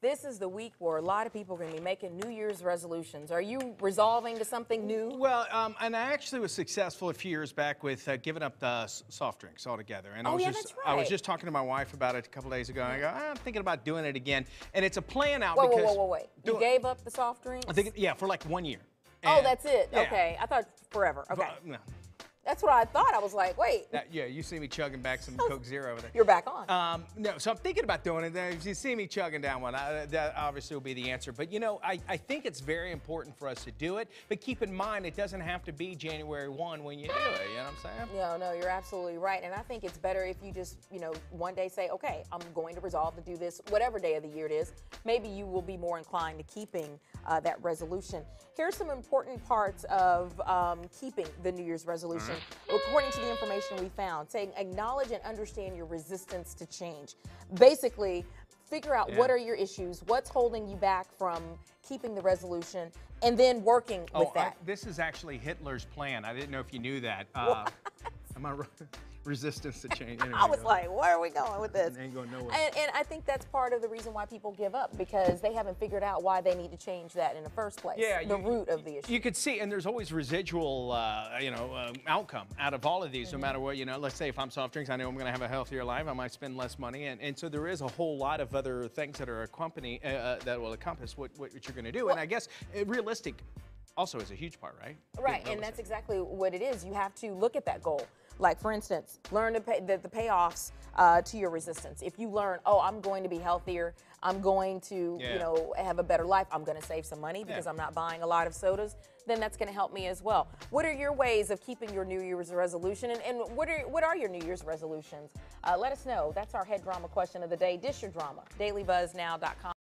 This is the week where a lot of people are going to be making New Year's resolutions. Are you resolving to something new? Well, um, and I actually was successful a few years back with uh, giving up the s- soft drinks altogether. And I Oh, was yeah, just, that's I was just talking to my wife about it a couple days ago. And I go, "Ah, I'm thinking about doing it again. And it's a plan out Whoa, whoa, because. whoa, whoa, wait. You do- gave up the soft drinks? I think, yeah, for like one year. oh, that's it. yeah. Okay. I thought forever. Okay. But, no. That's what I thought. I was like, wait, That- yeah, you see me chugging back some Coke Zero over there. you're back on. Um, no, so I'm thinking about doing it. If you see me chugging down one, I, that obviously will be the answer. But you know, I, I think it's very important for us to do it. But keep in mind, it doesn't have to be January 1 when you do it. You know what I'm saying? No, no, you're absolutely right. And I think it's better if you just, you know, one day say, okay, I'm going to resolve to do this, whatever day of the year it is. Maybe you will be more inclined to keeping uh, that resolution. Here are some important parts of um, keeping the New Year's resolution. According to the information we found, saying acknowledge and understand your resistance to change. Basically, figure out what are your issues, what's holding you back from keeping the resolution, and then working with Oh, I- that. this is actually Hitler's plan. I didn't know if you knew that. Uh, I re- resistance to change? Anyway, I was like, where are we going with this? Ain't going nowhere. And, and I think that's part of the reason why people give up because they haven't figured out why they need to change that in the first place. Yeah, the you- root of the issue. You could see, and there's always residual, uh, you know, um, outcome out of all of these. Mm-hmm. No matter what, you know. Let's say if I'm soft drinks, I know I'm going to have a healthier life. I might spend less money, and, and so there is a whole lot of other things that are accompany uh, uh, that will encompass what, what you're going to do. and I guess uh, realistic also is a huge part, right? Right, and that's exactly what it is. You have to look at that goal. Like, for instance, learn to pay, the, the payoffs uh, to your resistance. If you learn, oh, I'm going to be healthier, I'm going to, Yeah. you know, have a better life, I'm going to save some money because Yeah. I'm not buying a lot of sodas, then that's going to help me as well. What are your ways of keeping your New Year's resolution, and, and what are what are your New Year's resolutions? Uh, let us know. That's our HeadDrama question of the day. Dish your drama. DailyBuzzNow.com.